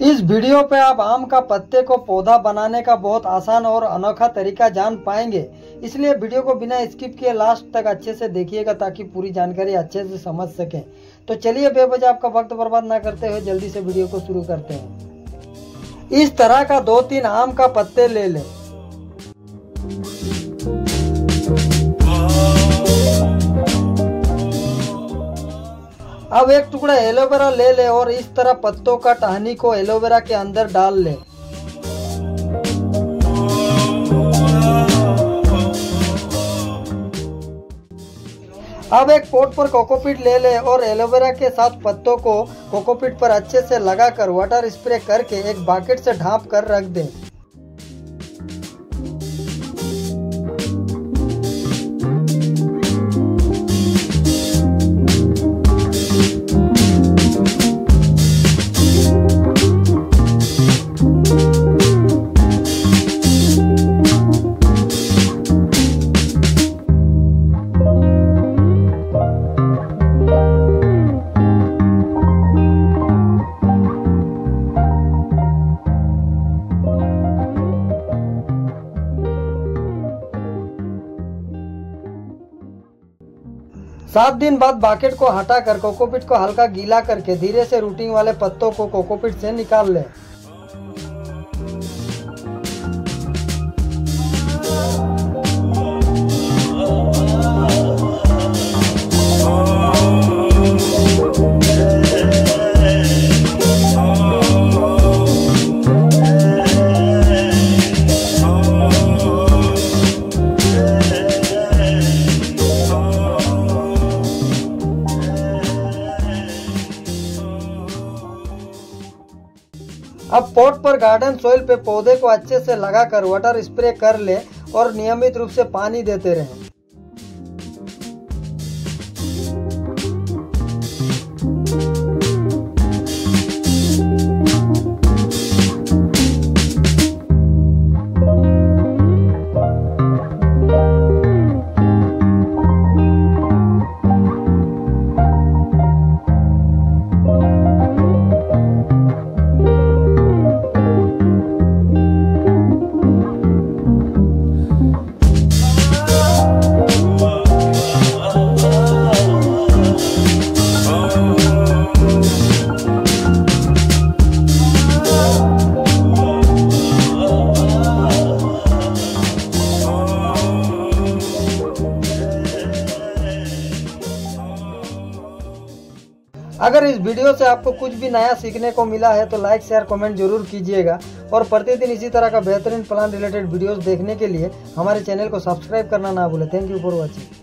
इस वीडियो पे आप आम का पत्ते को पौधा बनाने का बहुत आसान और अनोखा तरीका जान पाएँगे। इसलिए वीडियो को बिना स्किप किए लास्ट तक अच्छे से देखिएगा ताकि पूरी जानकारी अच्छे से समझ सकें। तो चलिए बेवजह आपका वक्त बर्बाद ना करते हुए जल्दी से वीडियो को शुरू करते हैं। इस तरह का दो तीन आम का पत्ते ले लें। अब एक टुकड़ा एलोवेरा ले ले और इस तरह पत्तों का टहनी को एलोवेरा के अंदर डाल ले। अब एक पोट पर कोकोपीट ले ले और एलोवेरा के साथ पत्तों को कोकोपीट पर अच्छे से लगाकर वाटर स्प्रे करके एक बाकेट से ढांप कर रख दें। सात दिन बाद बाकेट को हटाकर कोकोपीट को हल्का गीला करके धीरे से रूटिंग वाले पत्तों को कोकोपीट से निकाल लें। अब पॉट पर गार्डन सोइल पे पौधे को अच्छे से लगाकर वाटर स्प्रे कर ले और नियमित रूप से पानी देते रहें। अगर इस वीडियो से आपको कुछ भी नया सीखने को मिला है तो लाइक शेयर कमेंट ज़रूर कीजिएगा। और प्रतिदिन इसी तरह का बेहतरीन प्लान रिलेटेड वीडियोस देखने के लिए हमारे चैनल को सब्सक्राइब करना ना भूलें। Thank you for watching